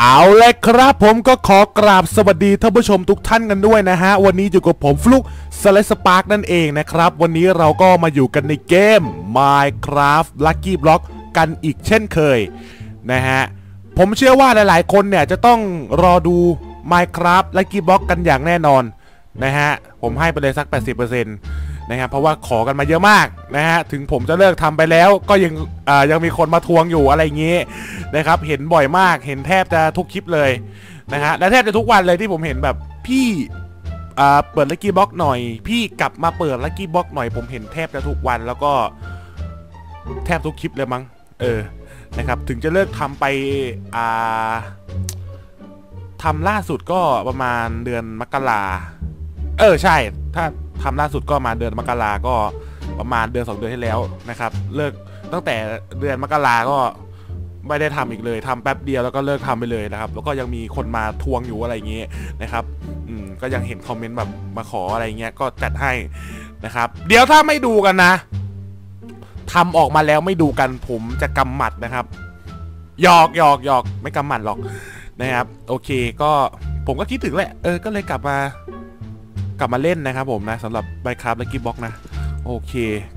เอาเลยครับผมก็ขอกราบสวัสดีท่านผู้ชมทุกท่านกันด้วยนะฮะ วันนี้อยู่กับผมฟลุกสไลสปาร์กนั่นเองนะครับ วันนี้เราก็มาอยู่กันในเกม Minecraft Lucky Block กันอีกเช่นเคย นะฮะ ผมเชื่อว่าหลายๆ คนเนี่ยจะต้องรอดู Minecraft Lucky Block กันอย่างแน่นอน นะฮะ ผมให้ไปเลยสัก 80%น นะครับเพราะว่าขอกันมาเยอะมากนะฮะถึงผมจะเลิกทำไปแล้วก็ยังอ่ายังมีคนมาทวงอยู่อะไรอย่างงี้นะครับเห็นบ่อยมากเห็นแทบจะทุกคลิปเลยนะฮะและแทบจะทุกวันเลยที่ผมเห็นแบบพี่อ่าเปิดลักกี้บ็อกหน่อย พี่กลับมาเปิดลักกี้บ็อกหน่อยผมเห็นแทบจะทุกวันแล้วก็แทบทุกคลิปเลยมั้งเออนะครับถึงจะเลิกทำไปอ่าทำล่าสุดก็ประมาณเดือนมกราเออใช่ถ้า ทำล่าสุดก็มาเดือนมกราก็ประมาณเดือนสองเดือนที่แล้วนะครับ เลิกตั้งแต่เดือนมกราก็ไม่ได้ทำอีกเลยทำแป๊บเดียวแล้วก็เลิกทำไปเลยนะครับ แล้วก็ยังมีคนมาทวงอยู่อะไรอย่างเงี้ยนะครับ อืมก็ยังเห็นคอมเมนต์แบบมาขออะไรเงี้ยก็จัดให้นะครับ เดี๋ยวถ้าไม่ดูกันนะทำออกมาแล้วไม่ดูกันผมจะกำหมัดนะครับหยอกหยอกหยอกไม่กำหมัดหรอกนะครับ โอเคก็ผมก็คิดถึงแหละ เออก็เลยกลับมา กลับมาเล่นนะครับผมนะสำหรับ Minecraft Lucky Box นะ โอเค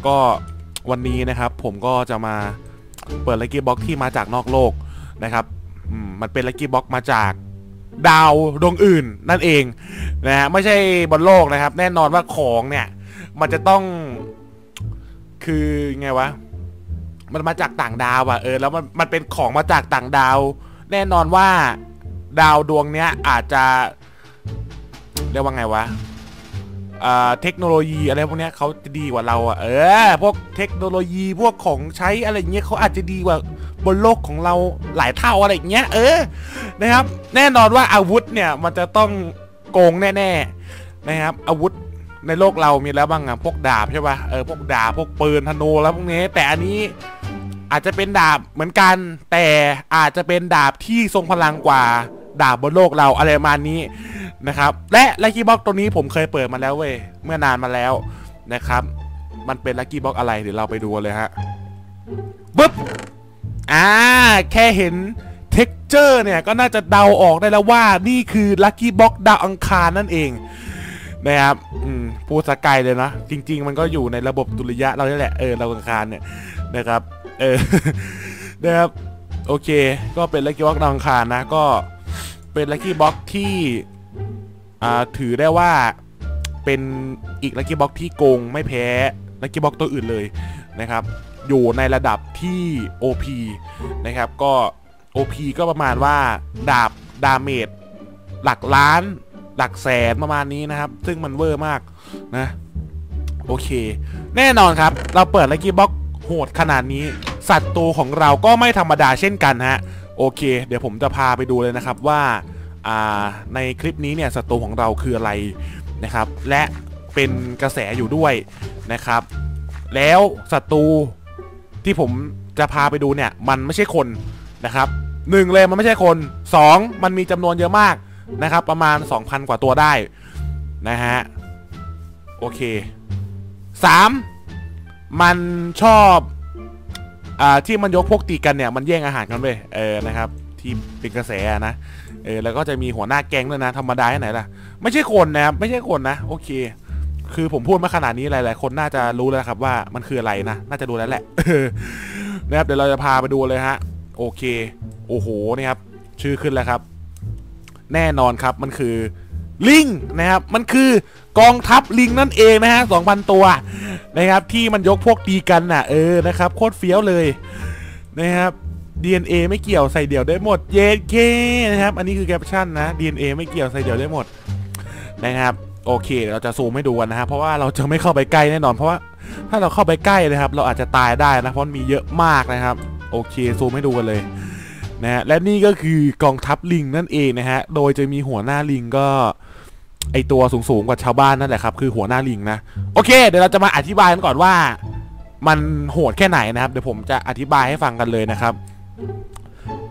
ก็วันนี้นะครับผมก็จะมาเปิด Lucky Box ที่มาจากนอกโลกนะครับมันเป็น Lucky Box มาจากดาวดวงอื่นนั่นเองนะฮะไม่ใช่บนโลกนะครับ แน่นอนว่าของเนี่ย มันจะต้องคือไงวะ มันมาจากต่างดาวอะเออแล้วมันมันเป็นของมาจากต่างดาว แน่นอนว่าดาวดวงเนี้ยอาจจะเรียกว่าไงวะ เทคโนโลยีอะไรพวกนี้เขาจะดีกว่าเราอะเออพวกเทคโนโลยีพวกของใช้อะไรเงี้ยเขาอาจจะดีกว่าบนโลกของเราหลายเท่าอะไรเงี้ยเออนะครับ แน่นอนว่าอาวุธเนี่ยมันจะต้องโกงแน่ๆนะครับ อาวุธในโลกเรามีแล้วบ้างอะพวกดาบใช่ป่ะเออพวกดาบพวกปืนธนูแล้วพวกนี้แต่อันนี้อาจจะเป็นดาบเหมือนกัน แต่อาจจะเป็นดาบที่ทรงพลังกว่า ดาบบนโลกเราอะไรประมาณนี้นะครับและ lucky block ตัวนี้ผมเคยเปิดมาแล้วเว้ยเมื่อนานมาแล้วนะครับ มันเป็น lucky block อะไรเดี๋ยวเราไปดูเลยฮะปึ๊บอ่าแค่เห็น texture เนี่ยก็น่าจะเดาออกได้แล้วว่านี่คือ lucky block ดาวอังคารนั่นเองนะครับอืมพูดสกายเลยนะ จริง ๆ มันก็อยู่ในระบบสุริยะเรานี่แหละ เออดาวอังคารเนี่ยนะครับ เออนะครับ โอเค ก็เป็น lucky block ดาวอังคารนะ ก็ เป็น lucky block ที่อ่าถือได้ว่าเป็นอีก lucky block ที่โกงไม่แพ้ lucky block ตัวอื่นเลยนะครับ อยู่ในระดับที่ OP นะครับ ก็ OP ก็ประมาณว่าดาบ damage หลักล้าน หลักแสนประมาณนี้นะครับ ซึ่งมันเวอร์มากนะ โอเค แน่นอนครับ เราเปิดลัคกี้บ็อกโหดขนาดนี้ สัตว์ตัวของเราก็ไม่ธรรมดาเช่นกันฮะ โอเค เดี๋ยวผมจะพาไปดูเลยนะครับว่าาในคลิปนี้เนี่ยศัตรูของเราคืออะไรนะครับ และเป็นกระแสอยู่ด้วยนะครับ แล้วศัตรูที่ผมจะพาไปดูเนี่ยมันไม่ใช่คนนะครับหนึ่งเลยมันไม่ใช่คนสองมันมีจำนวนเยอะมากนะครับ ประมาณ 2,000 กว่าตัวได้นะฮะโอเคสามมันชอบ อ่าที่มันยกพวกตีกันเนี่ยมันแย่งอาหารกันเว้ยเออนะครับ ที่เป็นกระแสนะเออแล้วก็จะมีหัวหน้าแก๊งด้วยนะธรรมดาที่ไหนล่ะ ไม่ใช่คนนะครับไม่ใช่คนนะ โอเค คือผมพูดมาขนาดนี้หลาย ๆ คนน่าจะรู้แล้วครับว่ามันคืออะไรนะ น่าจะรู้แล้วแหละนะครับเดี๋ยวเราจะพาไปดูเลยฮะ โอเค โอ้โหนี่ครับ ชื่อขึ้นแล้วครับ แน่นอนครับมันคือ ลิงนะครับมันคือกองทัพลิงนั่นเองนะฮะสองพันตัวนะครับที่มันยกพวกตีกันน่ะเออนะครับโคตรเฟี้ยวเลยนะครับ DNA ไม่เกี่ยวใส่เดี่ยวได้หมดเยเคนะครับอันนี้คือแคปชั่นนะ DNA ไม่เกี่ยวใส่เดี่ยวได้หมดนะครับโอเคเราจะซูมให้ดูกันนะครับเพราะว่าเราจะไม่เข้าไปใกล้แน่นอน เพราะว่าถ้าเราเข้าไปใกล้นะครับ เราอาจจะตายได้นะเพราะมีเยอะมากนะครับ โอเคซูมให้ดูกันเลยนะฮะและนี่ก็คือกองทัพลิงนั่นเองนะฮะโดยจะมีหัวหน้าลิงก็ ไอตัวสูงๆกว่าชาวบ้านนั่นแหละครับคือหัวหน้าลิงนะโอเค เดี๋ยวเราจะมาอธิบายกันก่อนว่า มันโหดแค่ไหนนะครับเดี๋ยวผมจะอธิบายให้ฟังกันเลยนะครับ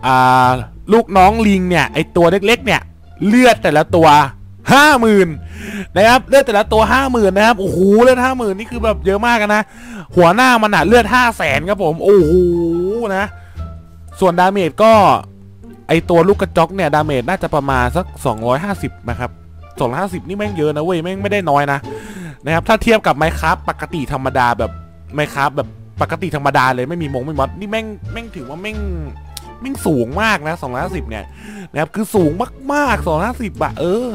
อ่าลูกน้องลิงเนี่ยไอตัวเล็กๆ เนี่ย เลือดแต่ละตัวห้าหมื่นนะครับเลือดแต่ละตัวห้าหมื่นนะครับโอ้โหเลือดห้าหมื่นนี่คือแบบเยอะมากนะ หัวหน้ามันอะเลือดห้าแสนครับผมโอ้โหนะ ส่วน damage ก็ไอ้ตัวลูกกระจอกเนี่ย damage น่าจะประมาณสัก 250นะครับ 250นี่แม่งเยอะนะเว้ยแม่งไม่ได้น้อยนะนะครับถ้าเทียบกับ Minecraft ปกติธรรมดาแบบ Minecraft แบบปกติธรรมดาเลยไม่มีมงไม่ mod นี่แม่งแม่งถือว่าแม่งแม่งสูงมากนะ250เนี่ยนะครับคือสูงมากๆ250บะเออ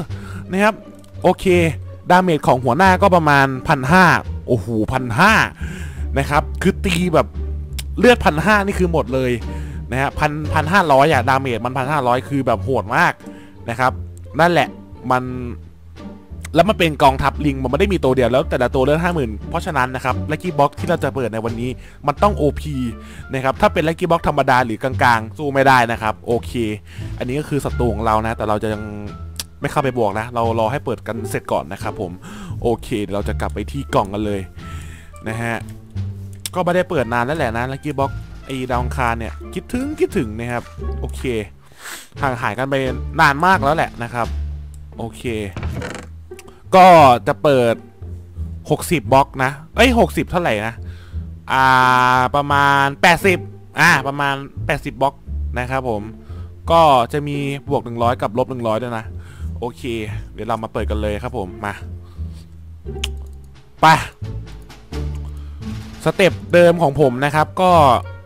นะครับโอเค damage ของหัวหน้าก็ประมาณพันห้าโอ้โหพันห้านะครับ คือตีแบบเลือดพันห้านี่คือหมดเลยนะฮะพันพันห้าร้อยอะ damage มันพันห้าร้อยคือแบบโหดมากนะครับ นั่นแหละ มัน แล้วมันเป็นกองทัพลิงมันไม่ได้มีตัวเดียวแล้วแต่ละตัวเลือดห้าหมื่นเพราะฉะนั้นนะครับ lucky block ที่เราจะเปิดในวันนี้มันต้อง OP นะครับถ้าเป็นลัคกี้บ็อกธรรมดาหรือกลางๆ สู้ไม่ได้นะครับโอเค อันนี้ก็คือศัตรูของเรานะ แต่เราจะยังไม่เข้าไปบวกนะ เรารอให้เปิดกันเสร็จก่อนนะครับผมโอเคเดี๋ยวเราจะกลับไปที่กล่องกันเลยนะฮะก็ไม่ได้เปิดนานแล้วแหละนะลัคกี้บ็อกไอ้ดาวองคารเนี่ยคิดถึงคิดถึงนะครับ โอเคห่างหายกันไปนานมากแล้วแหละนะครับ โอเค ก็จะเปิด 60บล็อกนะ เอ้ย60 เท่าไหร่นะ อ่า ประมาณ 80 อ่า ประมาณ 80บล็อกนะครับผม ก็จะมีบวก 100 กับลบ 100 ด้วยนะ โอเค เดี๋ยวเรามาเปิดกันเลยครับผม มา ไป สเต็ปเดิมของผมนะครับ ก็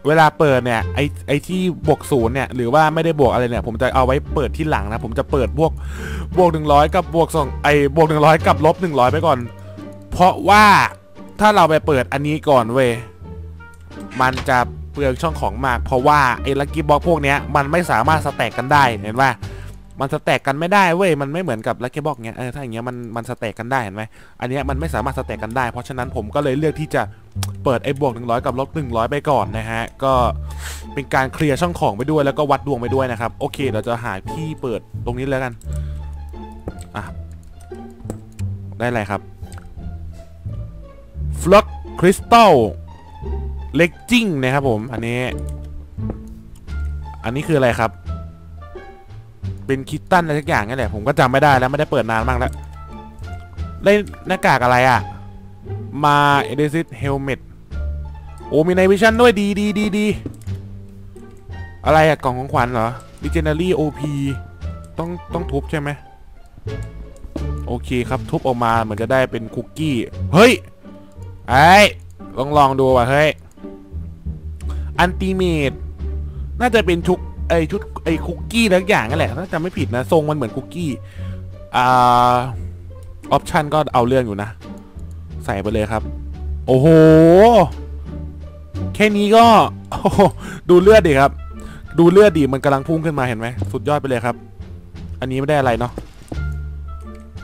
เวลาเปิดเนี่ยไอไอที่บวกศูนย์เนี่ยหรือว่าไม่ได้บวกอะไรเนี่ยผมจะเอาไว้เปิดที่หลังนะผมจะเปิดบวกบวกหนึ่งร้อยกับบวกสองไอ้บวกหนึ่งร้อยกับลบหนึ่งร้อยไปก่อน เพราะว่าถ้าเราไปเปิดอันนี้ก่อนเว้ยมันจะเปลืองช่องของมาก เพราะว่าไอ้ lucky block พวกเนี้ยมันไม่สามารถ stack กันได้เห็นไหม มัน stack กันไม่ได้เว้ยมันไม่เหมือนกับ lucky block เนี้ยเออถ้าอย่างเงี้ยมันมัน stack กันได้เห็นไหมอันเนี้ยมันไม่สามารถ stack กันได้ เพราะฉะนั้นผมก็เลยเลือกที่จะเปิดไอ้บวก 100 กับลบ100 ไปก่อนนะฮะ ก็เป็นการเคลียร์ช่องของไปด้วยแล้วก็วัดดวงไปด้วยนะครับโอเคเราจะหาที่เปิดตรงนี้แล้วกันอะได้อะไรครับฟล็อกคริสตัลเล็กจิ้งนะครับผม อันนี้ อันนี้คืออะไรครับ เป็นคิตตันอะไรสักอย่างนี่แหละผมก็จำไม่ได้แล้วไม่ได้เปิดนานมากแล้วได้หน้ากากอะไรอะ มาเอเดซิตเฮลเมตโอ้มีในวิชั่นด้วยดีดีดีดีอะไรอะกล่องของขวัญเหรอ Legendary OP ต้องต้องทุบใช่ไหมโอเคครับทุบออกมาเหมือนจะได้เป็นคุกกี้ เฮ้ยไอ้ลองลองดูว่ะเฮ้ยอันติเมตน่าจะเป็นชุก ไอชุดไอคุกกี้ทั้งอย่างนั่นแหละถ้าจำไม่ผิดนะทรงมันเหมือนคุกกี้อ่าออปชันก็เอาเรื่องอยู่นะ ใส่ไปเลยครับ โอ้โห แค่นี้ก็ดูเลือดดิครับ ดูเลือดดิมันกำลังพุ่งขึ้นมาเห็นไหมสุดยอดไปเลยครับ อันนี้ไม่ได้อะไรเนาะ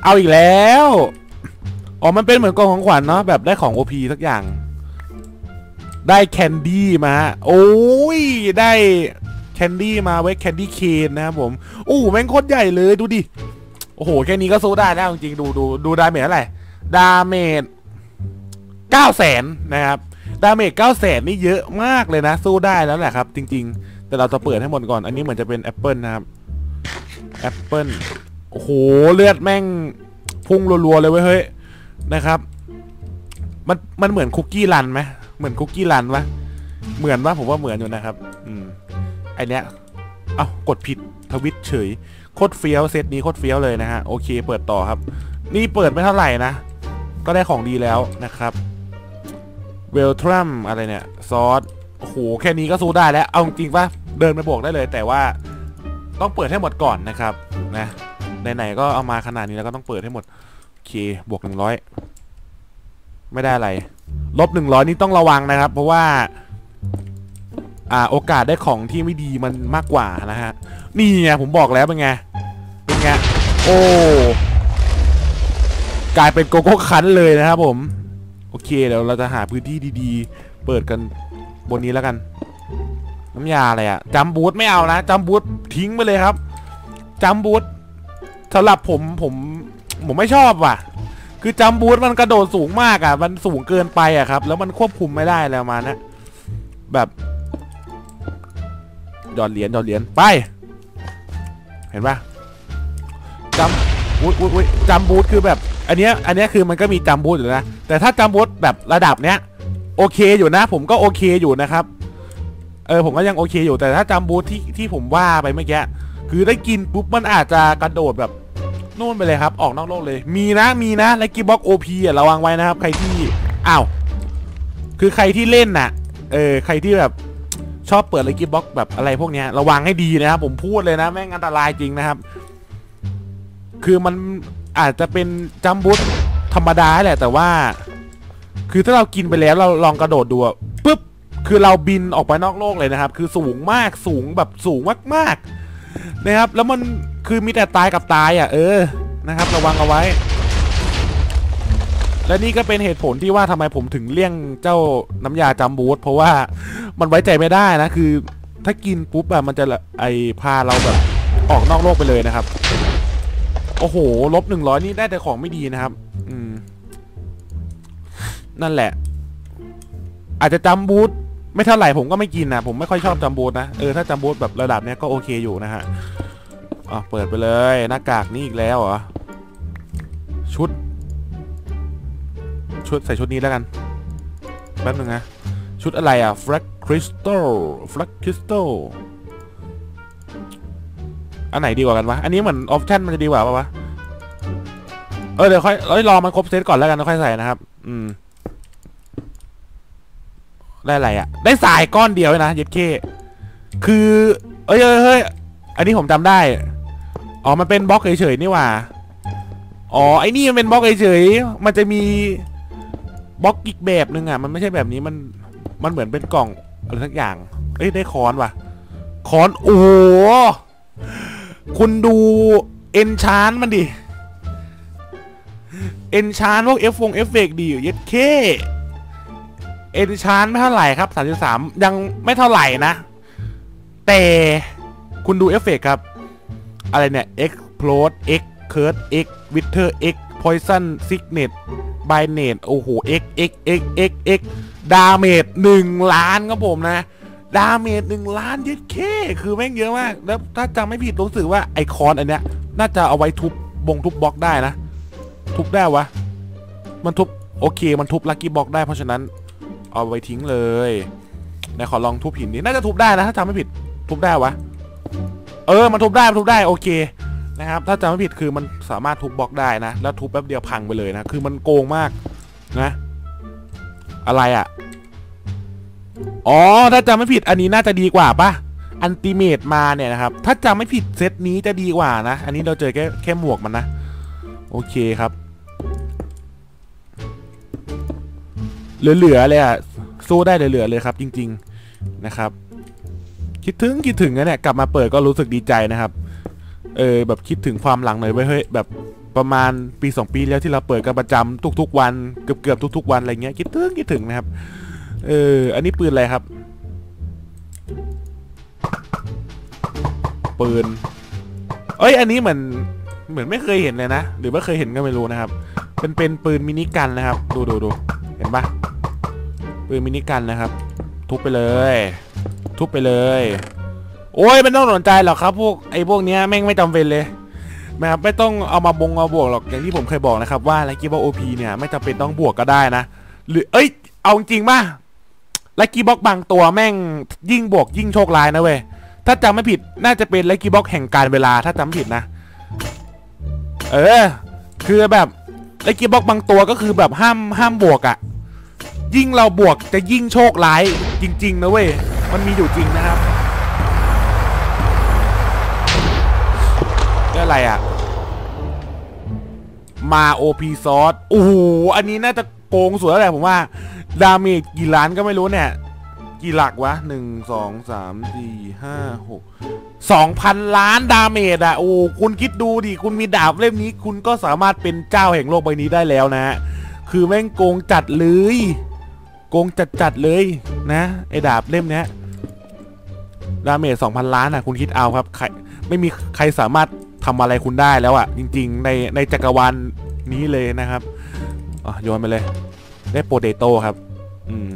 เอาอีกแล้วอ๋อมันเป็นเหมือนกล่องของขวัญเนาะแบบได้ของ OP สักอย่าง ได้ candy มาโอ้ยได้ candy มาไว้ candy cane นะครับผมโอ้แม่งโคตรใหญ่เลยดูดิ โอ้โห แค่นี้ก็สู้ได้แล้วจริงๆดูดูดู damage เท่าไหร่damage เก้าแสนนะครับ damage เก้าแสนนี่เยอะมากเลยนะ สู้ได้แล้วแหละครับ จริง ๆ แต่เราจะเปิดให้หมดก่อน อันนี้เหมือนจะเป็นแอปเปิลนะครับแอปเปิลโอ้โห เลือดแม่งพุ่งรัวๆเลยเว้ยเฮ้ยนะครับ มันมันเหมือน Cookie Run ไหมเหมือน Cookie Run วะเหมือนว่าผมว่าเหมือนอยู่นะครับ อืม ไอ้เนี้ยเอ้ากดผิดทวิตเฉยโคตรเฟี้ยวเซตนี้โคตรเฟี้ยวเลยนะฮะโอเค เปิดต่อครับ นี่เปิดไม่เท่าไหร่นะ ก็ได้ของดีแล้วนะครับเวลทรัมอะไรเนี่ยซอสโอ้โหแค่นี้ก็สู้ได้แล้ว เอาจริงป่ะเดินไปบวกได้เลย แต่ว่าต้องเปิดให้หมดก่อนนะครับนะไหนๆก็เอามาขนาดนี้แล้วก็ต้องเปิดให้หมดโอเคบวกหนึ่งร้อยไม่ได้อะไรลบหนึ่งร้อยนี่ต้องระวังนะครับ เพราะว่า อ่าโอกาสได้ของที่ไม่ดีมันมากกว่านะฮะ นี่ไงผมบอกแล้วเป็นไง เป็นไง โอ้ กลายเป็นโกโก้คันเลยนะครับผม โอเคเดี๋ยวเราจะหาพื้นที่ดีๆ เปิดกันบนนี้แล้วกัน น้ำยาอะไรอะจัมบูทไม่เอานะจัมบูททิ้งไปเลยครับจัมบูทสำหรับผมผมผมไม่ชอบว่ะ คือจัมบูทมันกระโดดสูงมากอะ มันสูงเกินไปอะครับ แล้วมันควบคุมไม่ได้แล้วมานะแบบ หยอดเหรียญหยอดเหรียญไป เห็นปะจัมบูทอุ้ยจัมบูทคือแบบ อันเนี้ยอันเนี้ยคือมันก็มีจัมบูทอยู่นะ แต่ถ้าจัมบูทแบบระดับเนี้ยโอเคอยู่นะ ผมก็โอเคอยู่นะครับ เออผมก็ยังโอเคอยู่แต่ถ้าจำบูธที่ที่ผมว่าไปเมื่อกี้คือได้กินปุ๊บมันอาจจะกระโดดแบบนู่นไปเลยครับ ออกนอกโลกเลย มีนะมีนะและกิบ็อกโอพีอะระวังไว้นะครับ ใครที่อ้าวคือใครที่เล่นน่ะ เออ ใครที่แบบ ชอบเปิดเลกิบ็อกแบบอะไรพวกเนี้ยระวังให้ดีนะครับผมพูดเลยนะแม่งอันตรายจริงนะครับ คือมันอาจจะเป็นจัมบูธธรรมดาแหละ แต่ว่า คือถ้าเรากินไปแล้วเราลองกระโดดดูปุ๊บคือเราบินออกไปนอกโลกเลยนะครับ คือสูงมากสูงแบบสูงมากๆนะครับ แล้วมันคือมีแต่ตายกับตายอะ เออนะครับ ระวังเอาไว้ และนี่ก็เป็นเหตุผลที่ว่าทำไมผมถึงเลี่ยงเจ้าน้ำยาจัมบูทเพราะว่ามันไว้ใจไม่ได้นะคือ ถ้ากินปุ๊บแบบมันจะไอพาเราแบบออกนอกโลกไปเลยนะครับ โอ้โหลบหนึ่งร้อยนี่ได้แต่ของไม่ดีนะครับ อืม นั่นแหละ อาจจะจำบูธไม่เท่าไหร่ผมก็ไม่กินนะผมไม่ค่อยชอบจำบูธนะเออถ้าจำบูธแบบระดับเนี้ยก็โอเคอยู่นะฮะอะเปิดไปเลยหน้ากากนี่อีกแล้วเหรอชุด ชุดใส่ชุดนี้แล้วกัน แป๊บนึงนะ ชุดอะไรอะ f l a g crystal f l a g crystal อันไหนดีกว่ากันวะ อันนี้เหมือนออปชั่นมันจะดีกว่าปะวะ เออเดี๋ยวค่อยเอ้ยรอมันครบเซตก่อนแล้วกันแล้วค่อยใส่นะครับ อืม ได้อะไรอะ่ะ ได้สายก้อนเดียวนะเย็ดเคคือ เอ้ยเอ้ยเฮ้ยอันนี้ผมจำได้ อ๋อ มันเป็นบล็อกเฉยๆนี่หว่า อ๋อ ไอ้นี่มันเป็นบล็อกเฉยๆมันจะมี บล็อกอีกแบบนึงอะมันไม่ใช่แบบนี้มันมันเหมือนเป็นกล่องอะไรสักอย่างเอ้ยได้ค้อนว่ะค้อนโอ้โหคุณดู enchant มันดิ enchant พวกเอฟฟงเอฟเฟกต์ดีอยู่เย็ดเคเอนชานไม่เท่าไหร่ครับ33ยังไม่เท่าไหร่นะ แต่คุณดูเอฟเฟกครับ อะไรเนี่ย explode x curse x wither x poison signet b i n a t e โอ้โห x x x x x ดาเมจ1ล้านครับผมนะ ดาเมจ1ล้านเย็ดเคคือแม่งเยอะมาก แล้วถ้าจำไม่ผิดรู้สึกว่าไอคอนอันเนี้ย น่าจะเอาไว้ทุบบงทุบบล็อกได้นะ ทุบได้วะ มันทุบ โอเค มันทุบลักกี้บล็อกได้เพราะฉะนั้น เอาไว้ทิ้งเลยไหนขอลองทุบหินนี้น่าจะทุบได้นะถ้าจำไม่ผิด ทุบได้วะ เออ มันทุบได้ มันทุบได้ โอเค นะครับ ถ้าจำไม่ผิดคือมันสามารถทุบบล็อกได้นะ แล้วทุบแป๊บเดียวพังไปเลยนะ คือมันโกงมากนะ อะไรอะ่ะ อ๋อ ถ้าจำไม่ผิดอันนี้น่าจะดีกว่าปะอันติเมตมาเนี่ยนะครับ ถ้าจำไม่ผิดเซตนี้จะดีกว่านะ อันนี้เราเจอแค่แค่หมวกมันนะ โอเคครับ เหลือๆเลยอะสู้ได้เหลือๆเลยครับ จริง ๆนะครับ คิดถึงคิดถึงนะเนี่ยกลับมาเปิดก็รู้สึกดีใจนะครับ เออแบบคิดถึงความหลังหน่อยไว้ยเฮ้ยแบบประมาณปีสองปีแล้วที่เราเปิดกันประจำทุก ๆ วันเกือบๆทุก ๆ วันอะไรเงี้ยคิดถึงคิดถึงนะครับ เอออันนี้ปืนอะไรครับ ปืน เอ้ย อันนี้เหมือนเหมือนไม่เคยเห็นเลยนะ หรือว่าเคยเห็นก็ไม่รู้นะครับ เป็นเป็นปืน minigun นะครับ ดูดูดูเห็นปะปืน minigun นะครับ ทุบไปเลย ทุบไปเลย โอ้ยไม่ต้องสนใจหรอกครับพวกไอ้พวกเนี้ยแม่งไม่จำเป็นเลยนะครับไม่ต้องเอามาบวกเอาบวกหรอกอย่างที่ผมเคยบอกนะครับว่า lucky block OP เนี่ยไม่จำเป็นต้องบวกก็ได้นะ หรือเอ้ยเอาจริงป่ะไลกี้บ็อกบางตัวแม่งยิ่งบวกยิ่งโชคร้ายนะเว้ยถ้าจำไม่ผิดน่าจะเป็นไลกี้บ็อกแห่งการเวลาถ้าจำไม่ผิดนะ เออ คือแบบไลกี้บ็อกบางตัวก็คือแบบห้ามห้ามบวกอะ่ะยิ่งเราบวกจะยิ่งโชคร้ายจริง ๆ นะเว้ยมันมีอยู่จริงนะครับ นี่อะไรอะ่ะ มาโอพีซอสโอ้โหอันนี้น่าจะโกงสุดแล้วแหละผมว่า damage กี่ล้านก็ไม่รู้เนี่ย กี่หลักวะหนึ่งสองสามสี่ห้าหกสองพันล้าน damage อะโอ้คุณคิดดูดิ คุณมีดาบเล่มนี้ คุณก็สามารถเป็นเจ้าแห่งโลกใบนี้ได้แล้วนะ คือแม่งโกงจัดเลย โกงจัดจัดเลยนะไอ้ดาบเล่มเนี้ย damage สองพันล้านอะคุณคิดเอาครับใครไม่มีใครสามารถ ทำอะไรคุณได้แล้วอะจริง ๆ ในในจักรวาลนี้เลยนะครับอ๋อโยนไปเลย ได้ potato ครับ อืม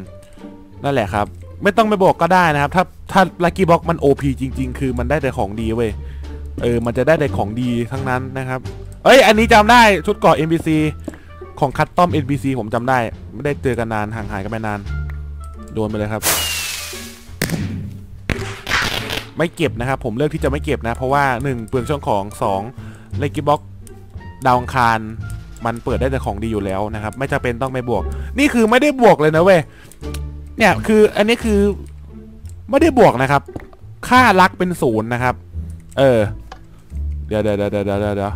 นั่นแหละครับ ไม่ต้องไปบวกก็ได้นะครับ ถ้าถ้าลั c กี้บ็อกมัน OP จริง ๆ คือมันได้แต่ของดีเว้ย เออ มันจะได้แต่ของดีทั้งนั้นนะครับ เอ้ย อันนี้จำได้ชุดเกราะ NPC ของคัตตอม NPC ผมจำได้ ไม่ได้เจอกันนานห่างหายกันไปนาน โดนไปเลยครับ ไม่เก็บนะครับ ผมเลือกที่จะไม่เก็บนะ เพราะว่า 1 เปลืองช่องของ2เลกิบ็อกดาวอังคาร มันเปิดได้แต่ของดีอยู่แล้วนะครับ ไม่จำเป็นต้องไปบวก นี่คือไม่ได้บวกเลยนะเว้ยเนี่ยคืออันนี้คือไม่ได้บวกนะครับ ค่ารักเป็นศูนย์นะครับ เออ เดี๋ยวเดี๋ยวเดี๋ยวเดี๋ยวเดี๋ยวเดี๋ยว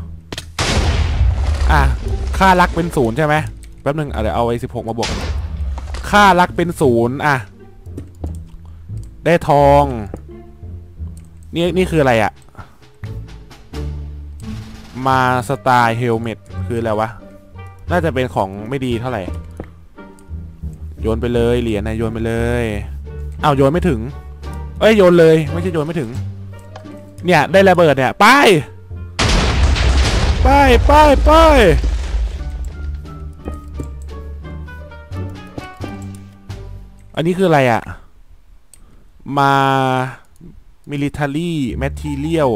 อะค่ารักเป็นศูนย์ใช่ไหมแป๊บนึงอะเดี๋ยวเอาไอ้สิบหกมาบวก ค่ารักเป็นศูนย์อะ ได้ทอง นี่นี่คืออะไรอะมาสไตล์เฮลเมตคืออะไรวะ น่าจะเป็นของไม่ดีเท่าไหร่ โยนไปเลยเหรียญนะโยนไปเลยอ้าวโยนไม่ถึง เอ้ยโยนเลยไม่ใช่โยนไม่ถึง เนี่ยได้ระเบิดเนี่ยไปไปไปไปอันนี้คืออะไรอะมา military material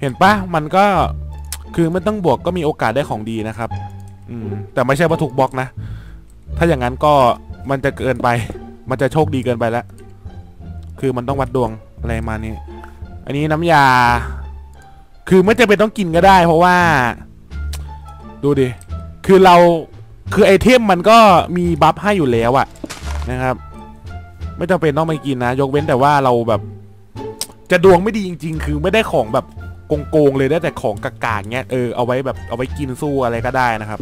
เห็นปะมันก็คือไม่ต้องบวกก็มีโอกาสได้ของดีนะครับ อืม แต่ไม่ใช่ว่าถูกบล็อกนะ ถ้าอย่างนั้นก็มันจะเกินไป มันจะโชคดีเกินไปแล้ว คือมันต้องวัดดวงอะไรมานี้ อันนี้น้ำยา คือไม่จำเป็นต้องกินก็ได้ เพราะว่า ดูดิ คือเรา คือไอเทมมันก็มีบัฟให้อยู่แล้วอะนะครับ ไม่จำเป็นต้องไปกินนะ ยกเว้นแต่ว่าเราแบบ จะดวงไม่ดีจริง ๆ คือไม่ได้ของแบบโกงๆเลยได้แต่ของกากๆเงี้ยเออเอาไว้แบบเอาไว้กินสู้อะไรก็ได้นะครับ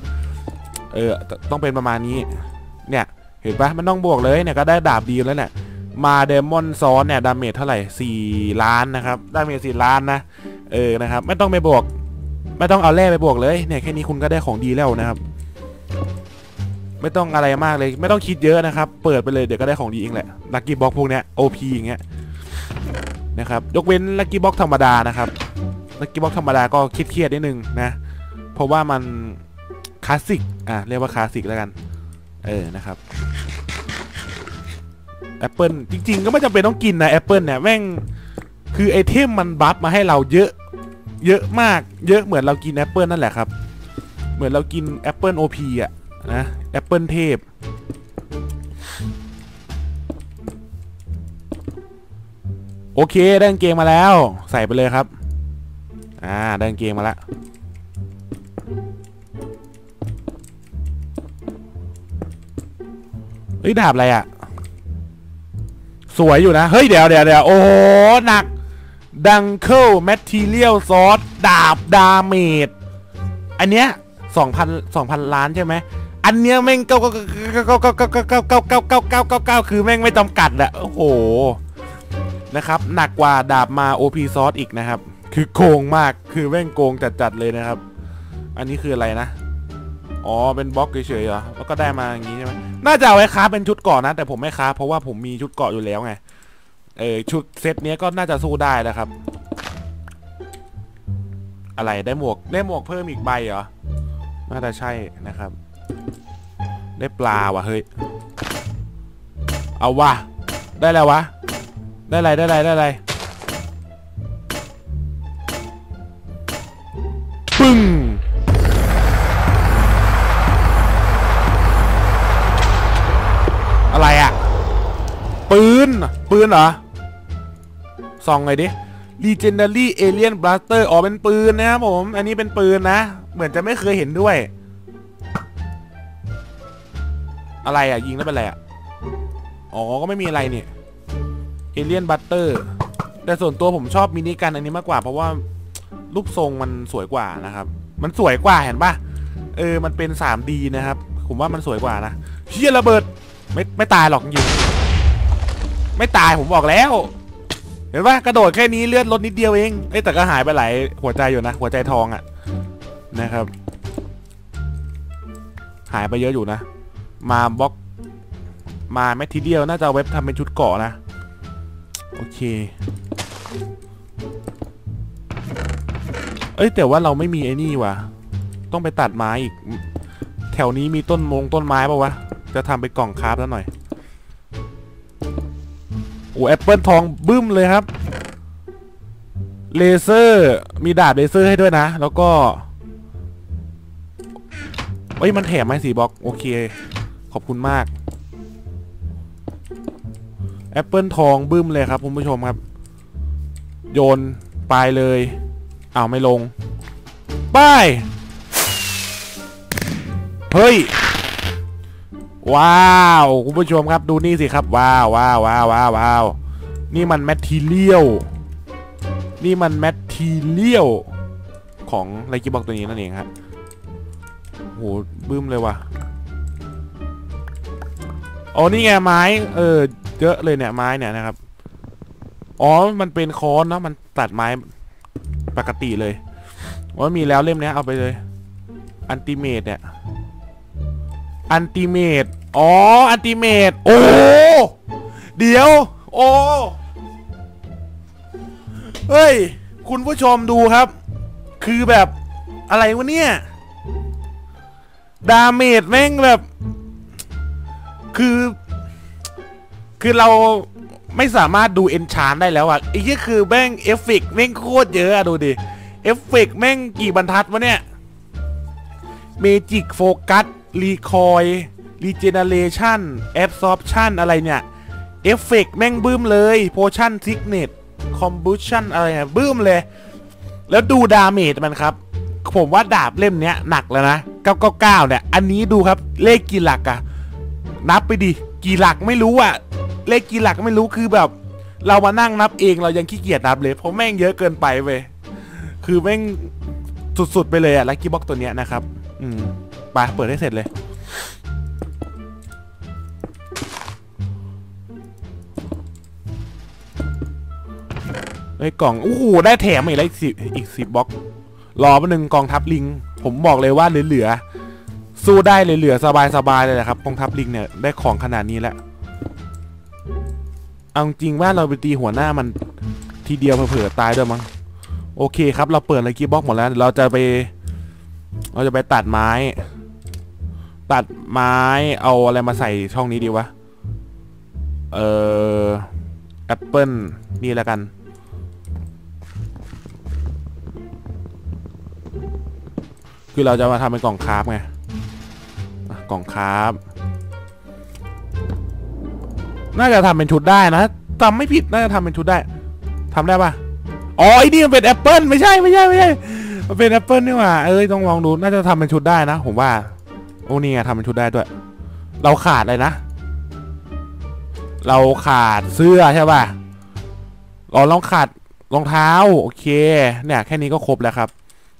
เออต้องเป็นประมาณนี้ เนี่ย เห็นปะมันต้องบวกเลยเนี่ยก็ได้ดาบดีแล้วเนี่ยมา demon sword เนี่ย damage เท่าไหร่สี่ล้านนะครับ damage สี่ล้านนะเออนะครับ ไม่ต้องไปบวก ไม่ต้องเอาแร่ไปบวกเลยเนี่ยแค่นี้คุณก็ได้ของดีแล้วนะครับ ไม่ต้องอะไรมากเลย ไม่ต้องคิดเยอะนะครับ เปิดไปเลยเดี๋ยวก็ได้ของดีเองแหละ lucky block พวกเนี้ย OP อย่างเงี้ยนะครับยกเว้น lucky block ธรรมดานะครับ lucky block ธรรมดาก็คิดเครียดนิดนึงนะเพราะว่ามันคลาสสิกอะเรียกว่าคลาสสิกแล้วกัน เออนะครับแอปเปิลจริง ๆ ก็ไม่จำเป็นต้องกินนะแอปเปิลเนี่ยแม่งคือ item มัน buff มาให้เราเยอะเยอะมาก เยอะเหมือนเรากินแอปเปิลนั่นแหละครับ เหมือนเรากินแอปเปิล OP อะ นะแอปเปิลเทพ โอเค ได้กางเกงมาแล้ว ใส่ไปเลยครับ อ่า ได้กางเกงมาแล้วเฮ้ย ดาบอะไรอะ สวยอยู่นะ เฮ้ย เดี๋ยวเดี๋ยวเดี๋ยวโอ้โหหนักดังเคิลแมททีเรียลซอสดาบ ดาเมจ อันเนี้ยสองพันสองพันล้านใช่ไหม อันเนี้ยแม่งเก้าเก้าเก้าเก้าเก้าเก้าเก้าเก้าเก้าเก้าเก้าเก้าคือแม่งไม่จำกัดอะโอ้โหนะครับหนักกว่าดาบมา OP ซอสอีกนะครับ คือโกงมากคือแม่งโกงจัดๆเลยนะครับ อันนี้คืออะไรนะอ๋อเป็นบล็อกเฉยๆเหรอแล้วก็ได้มาอย่างงี้ใช่ไหมน่าจะเอาไว้ค้าเป็นชุดเกาะนะ แต่ผมไม่ค้าเพราะว่าผมมีชุดเกาะอยู่แล้วไงเออชุดเซตเนี้ยก็น่าจะสู้ได้แล้วครับ อะไรได้หมวกได้หมวกเพิ่มอีกใบเหรอน่าจะใช่นะครับ ได้ปลาว่ะเฮ้ย เอาว่ะ ได้แล้ววะ ได้อะไรได้อะไรได้อะไรปึ้งอะไรอะปืน ปืนเหรอส่องเลยดิ Legendary Alien Blaster อ๋อเป็นปืนนะครับผม อันนี้เป็นปืนนะ เหมือนจะไม่เคยเห็นด้วย อะไรอะ ยิงแล้วเป็นอะไรอะ อ๋อ ก็ไม่มีอะไรนี่ Alien Butter แต่ส่วนตัวผมชอบมินิกันอันนี้มากกว่า เพราะว่ารูปทรงมันสวยกว่านะครับ มันสวยกว่าเห็นปะเออ มันเป็น 3D นะครับ ผมว่ามันสวยกว่านะเฮียระเบิด ไม่ไม่ตายหรอกจริงไม่ตายผมบอกแล้ว เห็นปะกระโดดแค่นี้เลือดลดนิดเดียวเองเอ้แต่ก็หายไปหลายหัวใจอยู่นะ หัวใจทองอะ่ะนะครับ หายไปเยอะอยู่นะ มาบล็อก มาแมททีเดียวน่าจะเอาเว็บทำเป็นชุดเกาะนะ โอเค เอ้ยแต่ว่าเราไม่มีไอ้นี่ว่ะ ต้องไปตัดไม้อีก แถวนี้มีต้นมงต้นไม้ปะวะ จะทำเป็นกล่องคราฟแล้วหน่อยโอ้แอปเปิลทองบึ้มเลยครับเลเซอร์มีดาบเลเซอร์ให้ด้วยนะ แล้วก็เอ้ยมันแถมไหมสีบล็อก โอเค ขอบคุณมากแอปเปิลทองบึ้มเลยครับคุณผู้ชมครับ โยนไปเลยอ้าวไม่ลงไปเฮ้ย ว้าวคุณผู้ชมครับดูนี่สิครับ ว้าวว้าวว้าวว้าววาวนี่มัน material นี่มัน material ของ lucky block ตัวนี้นั่นเองครับโหบึ้มเลยว่ะ อ๋อนี่ไงไม้ เออเยอะเลยเนี่ยไม้เนี่ยนะครับ อ๋อมันเป็นค้อนเนะมันตัดไม้ปกติเลยว่ะมีแล้วเล่มนี้เอาไปเลย ultimate เนี่ย ultimateอ๋อ ultimate โอ้ เดี๋ยว โอ้ เฮ้ย คุณผู้ชมดูครับ คือแบบอะไรวะเนี่ย damage แม่งแบบ คือ คือเราไม่สามารถดู enchant ได้แล้วอะไอ้ที่คือแม่งเอฟเฟกต์แม่งโคตรเยอะอะดูดิ เอฟเฟกต์แม่งกี่บรรทัดวะเนี่ยmagic focus recoil regeneration absorption อะไรเนี่ย เอฟเฟกต์แม่งบึ้มเลย potion ซิกเนต combustion อะไรเนี่ยบึ้มเลย แล้วดู damage มันครับ ผมว่าดาบเล่มเนี้ยหนักแล้วนะ 999 เนี่ย อันนี้ดูครับเลขกี่หลักอะ นับไปดิ กี่หลักไม่รู้อะเลขกี่หลักไม่รู้คือแบบ เรามานั่งนับเองเรายังขี้เกียจนับเลย เพราะแม่งเยอะเกินไปเว้ยคือแม่งสุดๆไปเลยอะลักกี้บ็อกตัวเนี้ยนะครับ อืมไปเปิดให้เสร็จเลยไอ้กล่องโอู้หูได้แถมอีกแล้วอีกสิอีกสิบบล็อก รอมาหนึ่งกองทัพลิง ผมบอกเลยว่าเหลือๆ สู้ได้เลยเหลือสบายๆเลยนะครับกองทัพลิงเนี่ยได้ของขนาดนี้แล้วเอาจริงว่าเราไปตีหัวหน้ามันทีเดียวเผื่อๆตายด้วยมั้งโอเคครับ เราเปิด lucky block หมดแล้วเราจะไป เราจะไปตัดไม้ ตัดไม้เอาอะไรมาใส่ช่องนี้ดีวะเอ่อแอปเปิลนี่แล้วกันคือเราจะมาทำเป็นกล่อง craft ไง กล่อง craft น่าจะทำเป็นชุดได้นะจำไม่ผิดน่าจะทำเป็นชุดได้ทำได้ปะอ๋อไอ้นี่มันเป็นแอปเปิลไม่ใช่ไม่ใช่ไม่ใช่มันเป็นแอปเปิลนี่หว่าเอ้ยต้องลองดูน่าจะทำเป็นชุดได้นะ ผมว่าโอ้นี่ไงทำเป็นชุดได้ด้วย เราขาดอะไรนะ เราขาดเสื้อใช่ป่ะเราเราขาดรองเท้าโอเค เนี่ยแค่นี้ก็ครบแล้วครับ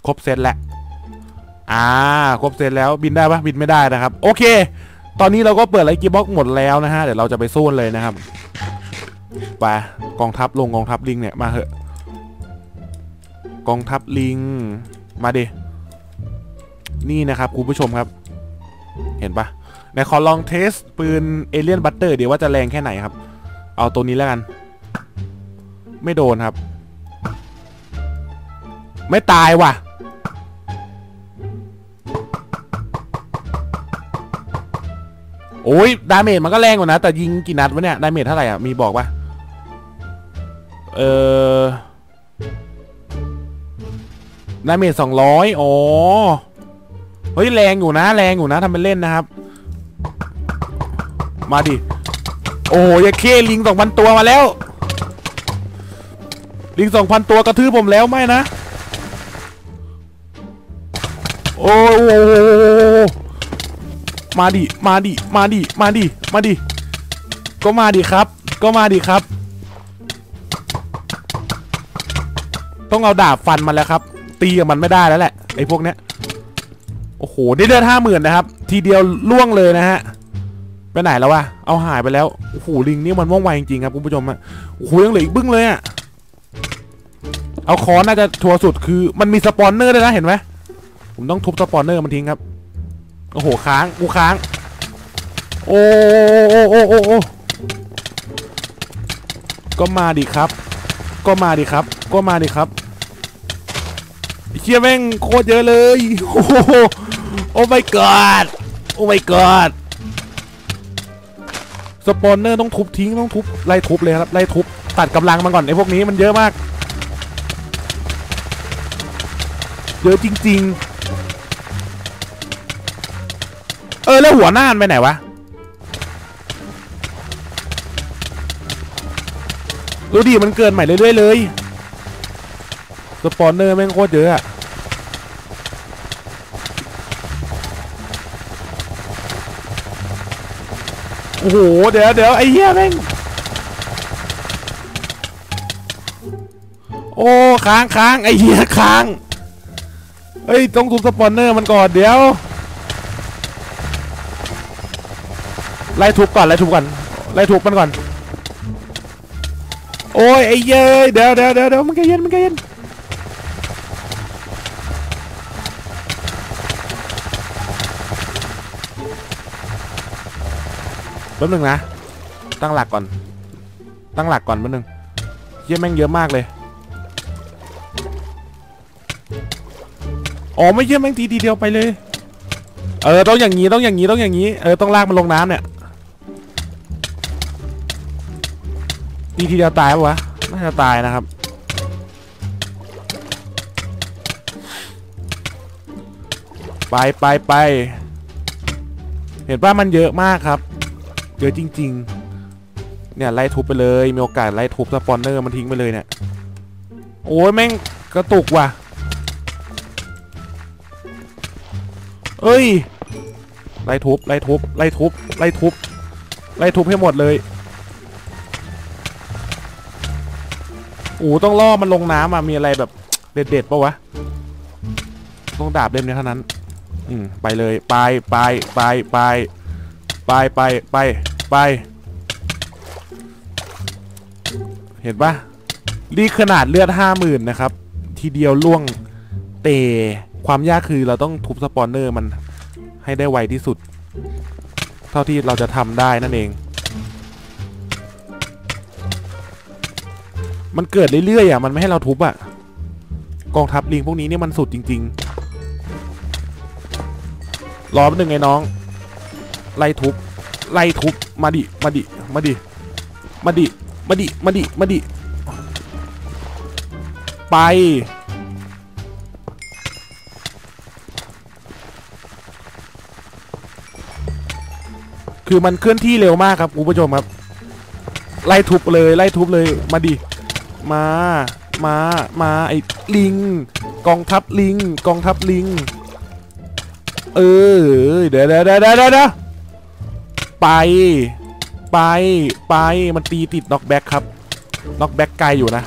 ครบเซตแล้ว อ่าครบเซตแล้วบินได้ปะบินไม่ได้นะครับ โอเค ตอนนี้เราก็เปิด lucky block หมดแล้วนะฮะเดี๋ยวเราจะไปสู้เลยนะครับไปกองทัพลงกองทัพลิงเนี่ยมาเหอะกองทัพลิงมาดินี่นะครับคุณผู้ชมครับ เห็นปะในขอลอง test ปืน alien blaster เดี๋ยวว่าจะแรงแค่ไหนครับ เอาตัวนี้แล้วกัน ไม่โดนครับ ไม่ตายว่ะ โอ้ย damage มันก็แรงกว่านะ แต่ยิงกี่นัดวะเนี่ย damage เท่าไหร่อะ มีบอกปะเออ damage สองร้อยอ๋อ เฮ้ย แรงอยู่นะ แรงอยู่นะทำเป็นเล่นนะครับ มาดิ โอ้ยเคลิงสองพันตัวมาแล้ว ลิงสองพันตัวกระทืบผมแล้วไม่นะ โอ้โห มาดิ มาดิ มาดิ มาดิ มาดิ ก็มาดิครับ ก็มาดิครับ ต้องเอาดาบฟันมันแล้วครับ ตีกับมันไม่ได้แล้วแหละไอ้พวกเนี้ย โอ้โห ได้เลือดห้าหมื่นนะครับ ทีเดียวร่วงเลยนะฮะ ไปไหนแล้ววะ เอาหายไปแล้ว โอ้โห ลิงนี่มันว่องไวจริงๆครับคุณผู้ชมอะโอ้โห ยังเหลืออีกบึ้งเลยอะเอาคอนน่าจะทัวร์สุดคือมันมี spawner ด้วยนะเห็นไหมผมต้องทุบ spawner มันทิ้งครับ โอ้โหค้างกูค้าง โอ้โอ้โอ้โอ้โอ้ก็มาดิครับ ก็มาดิครับ ก็มาดิครับเชี่ยแม่งโคตรเยอะเลย โอ้โหโอ้ my god โอ้ my god สปอนเนอร์ต้องทุบทิ้งต้องทุบไล่ทุบเลยครับไล่ทุบตัดกำลังมันก่อนไอ้พวกนี้มันเยอะมาก เยอะจริง ๆ ออแล้วหัวหน้ามันไปไหนวะดูดิมันเกิดใหม่เรื่อยๆเลย spawner แม่งโคตรเยอะอะโอ้โห เดี๋ยวเดี๋ยวไอ้เหี้ยแม่ง โอ้ค้างค้างไอ้เหี้ยค้าง เฮ้ย ต้องทุบ spawner มันก่อนเดี๋ยว ไล่ทุบก่อนไล่ทุบก่อนไล่ทุบมันก่อน โอ้ยไอ้เย้ยเดี๋ยวเดี๋ยวเดี๋ยวเดี๋ยวมันแกเย็นมันแกเย็นแป๊บหนึงนะ ตั้งหลักก่อน ตั้งหลักก่อนแป๊บหนึงเฮียแม่งเยอะมากเลย อ๋อไม่เยี่ยแม่งทีทีเดียวไปเลย เออต้องอย่างนี้ต้องอย่างนี้ต้องอย่างนี้ เออต้องลากมันลงน้ำเนี่ย ทีทีเดียวตายปะวะน่าจะตายนะครับ ไปไปไปเห็นป่ะมันเยอะมากครับเยอะจริง ๆ เนี่ยไล่ทุบไปเลยมีโอกาสไล่ทุบสปอนเนอร์มันทิ้งไปเลยเนี่ยโอ้ยแม่งกระตุกว่ะเอ้ยไล่ทุบไล่ทุบไล่ทุบไล่ทุบไล่ทุบให้หมดเลย อ้ต้องล่อมันลงน้ำอะมีอะไรแบบเด็ดๆปะวะต้องดาบเล่มนี้เท่านั้น อืมไปเลยไปไปไปไปไปไปไปไป เห็นปะรีขนาดเลือดห้าหมื่นนะครับ ทีเดียวล่วงเตะความยากคือเราต้องทุบสปอนเนอร์มันให้ได้ไวที่สุด เท่าที่เราจะทำได้นั่นเอง มันเกิดเรื่อยๆอะมันไม่ให้เราทุบอะกองทัพลิงพวกนี้เนี่ยมันสุดจริง ๆ รอแป๊บนึงไงน้อง ไล่ทุบ ไล่ทุบ มาดิ มาดิ มาดิ มาดิ มาดิ มาดิ มาดิ ไป คือมันเคลื่อนที่เร็วมากครับคุณผู้ชมครับ ไล่ทุบเลย ไล่ทุบเลย มาดิ มามามาไอ้ลิง กองทัพลิง กองทัพลิง เออเดี๋ยวเดี๋ยวเดี๋ยวเดี๋ยวเดะไป ไปไปมันตีติดน็อกแบ็กครับน็อกแบ็กไกลอยู่นะ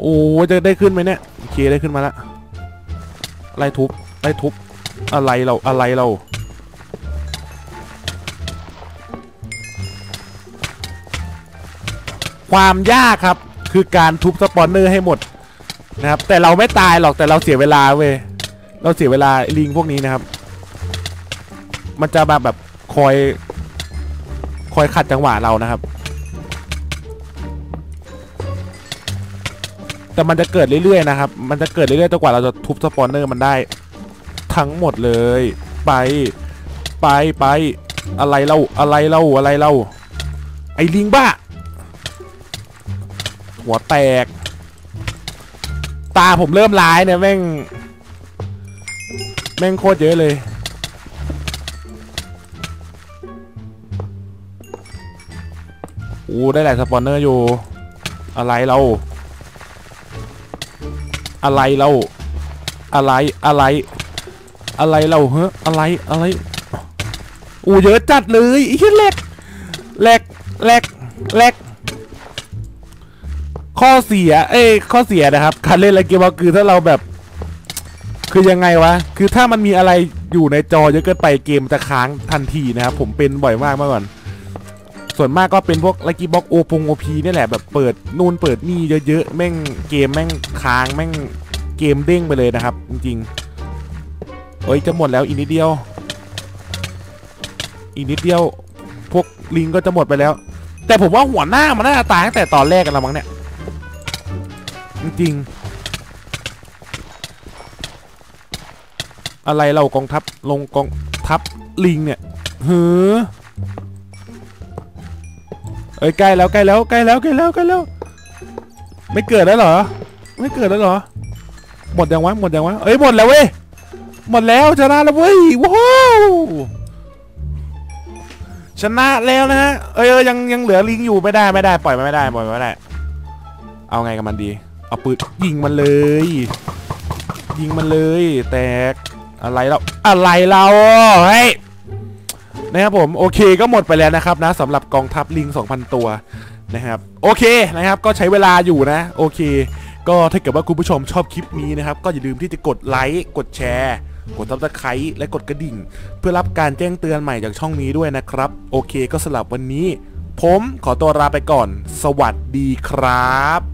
โอ้จะได้ขึ้นไหมเนี่ยโอเคได้ขึ้นมาล้วไล่ทุบไล่ทุบอะไรเราอะไรเรา ความยากครับ คือการทุบ spawner ให้หมดนะครับ แต่เราไม่ตายหรอกแต่เราเสียเวลาเว้ยเราเสียเวลาลิงพวกนี้นะครับ มันจะแบบแบบคอย คอยขัดจังหวะเรานะครับ แต่มันจะเกิดเรื่อยๆนะครับ มันจะเกิดเรื่อยๆจนกว่าเราจะทุบ spawner มันได้ ทั้งหมดเลย ไปไปไปอะไรเล่าอะไรเล่าอะไรเล่าไอ้ลิงบ้า หัวแตก ตาผมเริ่มร้ายเนี่ยแม่ง แม่งโคตรเยอะเลย โอ้ได้หลาย spawner อยู่ อะไรเรา อะไรเรา อะไรอะไร อะไรเราเฮ้ออะไรอะไรโอ้เยอะจัดเลยไอ้เหี้ยแหลกแหลกแหลกแหลก ข้อเสีย เอ้ยข้อเสียนะครับ การเล่นอะไรเกมบอลคือถ้าเราแบบ คือยังไงวะ คือถ้ามันมีอะไรอยู่ในจอเยอะเกินไปเกมจะค้างทันทีนะครับผมเป็นบ่อยมากเมื่อก่อน ส่วนมากก็เป็นพวกลักกี้บ็อกโอพงโอพีนี่แหละแบบเปิดนู่นเปิดนี่เยอะๆแม่งเกมแม่งค้างแม่งเกมเด้งไปเลยนะครับ จริงๆเอ้ยจะหมดแล้วอีกนิดเดียว อีกนิดเดียว พวกลิงก็จะหมดไปแล้ว แต่ผมว่าหัวหน้ามันน่าตายตั้งแต่ตอนแรกกันแล้วมั้งเนี่ย จริงๆอะไรเรากองทัพลงกองทัพลิงเนี่ยเฮ้อเอ้ยใกล้แล้วใกล้แล้วใกล้แล้วใกล้แล้วใกล้แล้ว ไม่เกิดแล้วเหรอ ไม่เกิดแล้วเหรอ หมดยังวะหมดยังวะเอ้ยหมดแล้วเว้ยหมดแล้วชนะแล้วเว้ยว้าวชนะแล้วนะฮะเอยเอยยังยังเหลือลิงอยู่ไม่ได้ไม่ได้ปล่อยมันไม่ได้ปล่อยมันไม่ได้ เอาไงกับมันดี เอาปืนยิงมันเลย ยิงมันเลย แตกอะไรเราอะไรเราเฮ้ยนะครับผมโอเคก็หมดไปแล้วนะครับนะสำหรับกองทัพลิง 2,000 ตัวนะครับโอเคนะครับก็ใช้เวลาอยู่นะโอเค ก็ถ้าเกิดว่าคุณผู้ชมชอบคลิปนี้นะครับ ก็อย่าลืมที่จะกดไลค์กดแชร์กด subscribe และกดกระดิ่ง เพื่อรับการแจ้งเตือนใหม่จากช่องนี้ด้วยนะครับ โอเคก็สำหรับวันนี้ ผมขอตัวลาไปก่อน สวัสดีครับ